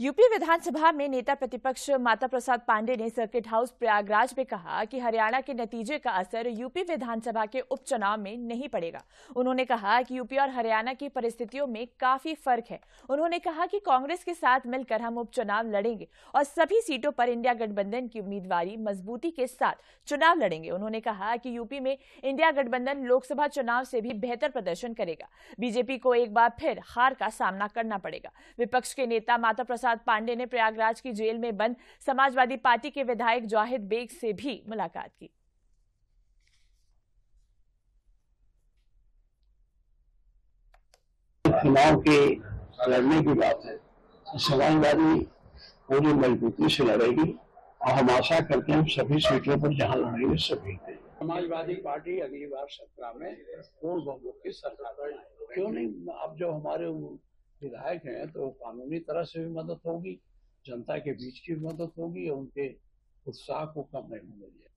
UP विधानसभा में नेता प्रतिपक्ष माता प्रसाद पांडे ने सर्किट हाउस प्रयागराज में कहा कि हरियाणा के नतीजे का असर यूपी विधानसभा के उपचुनाव में नहीं पड़ेगा। उन्होंने कहा कि यूपी और हरियाणा की परिस्थितियों में काफ़ी फ़र्क है। उन्होंने कहा कि कांग्रेस के साथ मिलकर हम उपचुनाव लड़ेंगे और सभी सीटों पर इंडिया गठबंधन की उम्मीदवारी मजबूती के साथ चुनाव लड़ेंगे। उन्होंने कहा कि यूपी में इंडिया गठबंधन लोकसभा चुनाव से भी बेहतर प्रदर्शन करेगा। बीजेपी को एक बार फिर हार का सामना करना पड़ेगा। विपक्ष के नेता माता प्रसाद प्रसाद पांडे ने प्रयागराज की जेल में बंद समाजवादी पार्टी के विधायक जाहिद बेग से भी मुलाकात की। चुनाव के लड़ने की बात है समाजवादी पूरी मजबूती से लड़ेगी और हम आशा करते हैं सभी सीटों पर जहाँ लड़ेंगे सभी समाजवादी पार्टी अगली बार सत्रह में पूर्ण बहुमत की सरकार क्यों नहीं? अब जो हमारे विधायक हैं तो कानूनी तरह से भी मदद होगी, जनता के बीच की भी मदद होगी और उनके उत्साह को कम नहीं होने दिया।